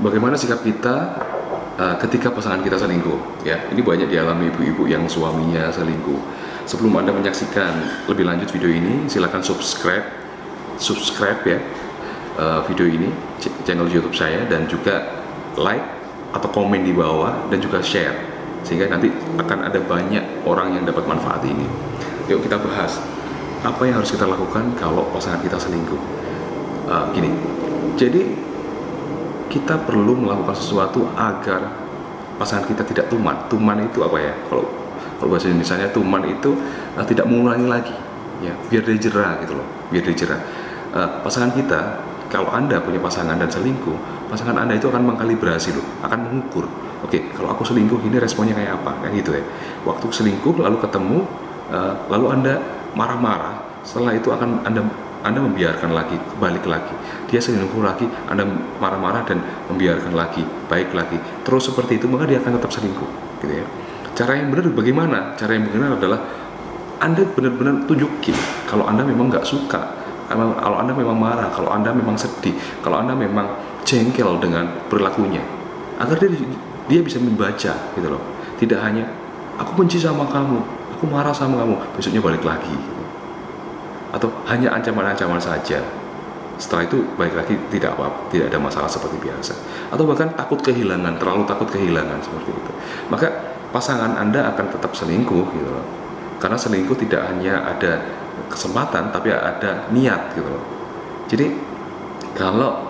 bagaimana sikap kita uh, ketika pasangan kita selingkuh ya? Ini banyak dialami ibu-ibu yang suaminya selingkuh. Sebelum anda menyaksikan lebih lanjut video ini silakan subscribe subscribe ya uh, video ini channel YouTube saya dan juga like atau komen di bawah dan juga share sehingga nanti akan ada banyak orang yang dapat manfaat ini. Yuk kita bahas apa yang harus kita lakukan kalau pasangan kita selingkuh. Uh, gini jadi kita perlu melakukan sesuatu agar pasangan kita tidak tuman. Tuman itu apa ya? Kalau kalau bahasa Indonesia tuman itu uh, tidak mengulangi lagi. Ya biar dia jerah gitu loh biar dia jerah. Uh, pasangan kita kalau anda punya pasangan dan selingkuh pasangan anda itu akan mengkalibrasi loh akan mengukur. Oke kalau aku selingkuh ini responnya kayak apa? Kan gitu ya. Waktu selingkuh lalu ketemu uh, lalu anda marah-marah setelah itu akan anda anda membiarkan lagi balik lagi. Dia selingkuh lagi anda marah-marah dan membiarkan lagi baik lagi. Terus seperti itu maka dia akan tetap selingkuh gitu ya. Cara yang benar bagaimana? Cara yang benar adalah anda benar-benar tunjukin kalau anda memang nggak suka kalau anda memang marah kalau anda memang sedih kalau anda memang jengkel dengan perilakunya. Agar dia dia bisa membaca gitu loh. Tidak hanya aku benci sama kamu aku marah sama kamu. Besoknya balik lagi atau hanya ancaman-ancaman saja. Setelah itu balik lagi tidak apa tidak ada masalah seperti biasa. Atau bahkan takut kehilangan terlalu takut kehilangan seperti itu. Maka pasangan anda akan tetap selingkuh gitu loh. Karena selingkuh tidak hanya ada kesempatan tapi ada niat gitu loh. Jadi kalau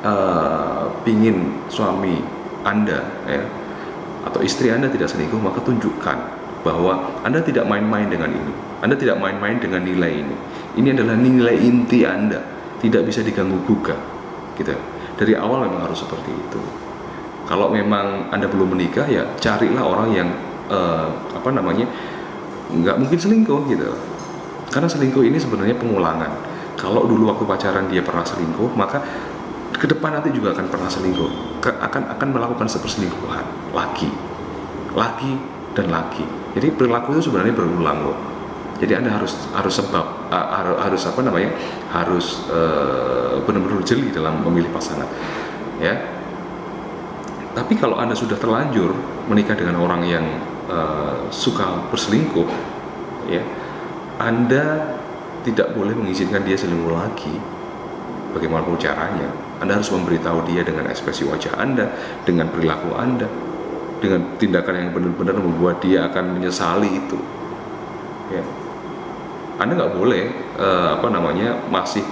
uh, pingin suami anda ya atau istri anda tidak selingkuh maka tunjukkan bahwa Anda tidak main-main dengan ini. Anda tidak main-main dengan nilai ini. Ini adalah nilai inti Anda, tidak bisa diganggu gugat. Gitu. Dari awal memang harus seperti itu. Kalau memang Anda belum menikah ya carilah orang yang uh, apa namanya nggak mungkin selingkuh gitu. Karena selingkuh ini sebenarnya pengulangan. Kalau dulu waktu pacaran dia pernah selingkuh, maka ke depan nanti juga akan pernah selingkuh. akan akan melakukan seperselingkuhan lagi, lagi dan lagi. Jadi perilaku itu sebenarnya berulang loh. Jadi anda harus harus sebab uh, harus apa namanya harus uh, benar-benar jeli dalam memilih pasangan, ya. Tapi kalau anda sudah terlanjur menikah dengan orang yang uh, suka berselingkuh, ya, anda tidak boleh mengizinkan dia selingkuh lagi. Bagaimanapun caranya, anda harus memberitahu dia dengan ekspresi wajah anda, dengan perilaku anda, dengan tindakan yang benar-benar membuat dia akan menyesali itu. Ya. Anda nggak boleh uh, apa namanya masih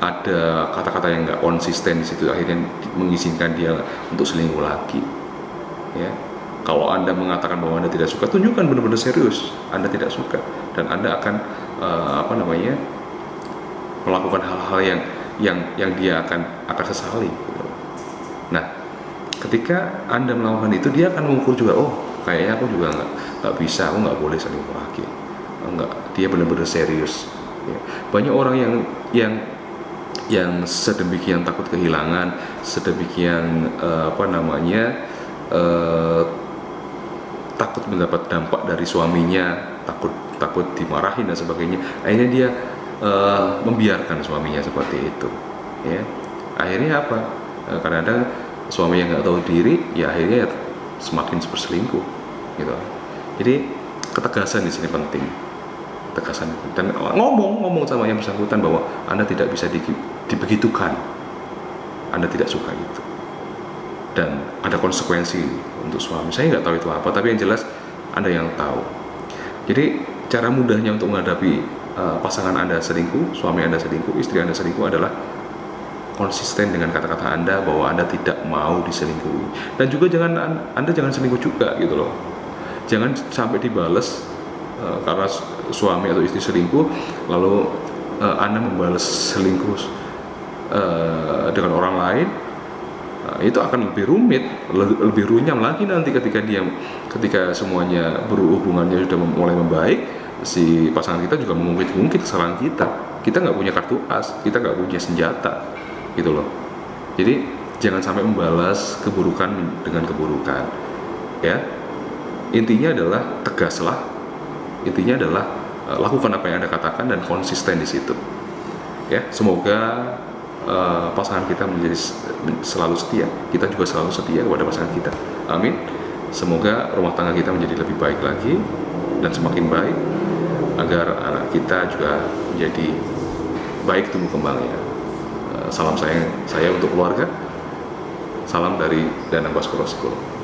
ada kata-kata yang nggak konsisten di situ akhirnya mengizinkan dia untuk selingkuh lagi. Ya. Kalau anda mengatakan bahwa anda tidak suka tunjukkan benar-benar serius anda tidak suka. Dan anda akan uh, apa namanya melakukan hal-hal yang yang yang dia akan akan sesali. Nah ketika anda melakukan itu dia akan mengukur juga oh kayaknya aku juga nggak nggak bisa aku nggak boleh saling lagi nggak dia benar-benar serius. Ya. banyak orang yang yang yang sedemikian takut kehilangan sedemikian uh, apa namanya uh, takut mendapat dampak dari suaminya takut takut dimarahin dan sebagainya. Akhirnya dia uh, membiarkan suaminya seperti itu. Ya. Akhirnya apa? Kadang-kadang suami yang nggak tahu diri ya akhirnya ya semakin berselingkuh gitu. Jadi ketegasan di sini penting. Ketegasan dan ngomong ngomong sama yang bersangkutan bahwa anda tidak bisa di, dibegitukan. Anda tidak suka itu. Dan ada konsekuensi untuk suami. Saya nggak tahu itu apa tapi yang jelas anda yang tahu. Jadi cara mudahnya untuk menghadapi uh, pasangan anda selingkuh suami anda selingkuh istri anda selingkuh adalah konsisten dengan kata-kata Anda bahwa Anda tidak mau diselingkuhi. Dan juga jangan Anda jangan selingkuh juga gitu loh. Jangan sampai dibales uh, karena suami atau istri selingkuh lalu uh, Anda membalas selingkuh uh, dengan orang lain itu akan lebih rumit, lebih, lebih runyam lagi nanti ketika dia ketika semuanya berhubungannya sudah mulai membaik si pasangan kita juga mengungkit-ungkit kesalahan kita kita nggak punya kartu as kita nggak punya senjata gitu loh. Jadi jangan sampai membalas keburukan dengan keburukan ya. Intinya adalah tegaslah. Intinya adalah eh, lakukan apa yang anda katakan dan konsisten di situ ya. Semoga uh, pasangan kita menjadi selalu setia. Kita juga selalu setia kepada pasangan kita. Amin. Semoga rumah tangga kita menjadi lebih baik lagi dan semakin baik agar anak kita juga menjadi baik tumbuh kembangnya salam sayang saya untuk keluarga. Salam dari Danang Baskoro Sekolah.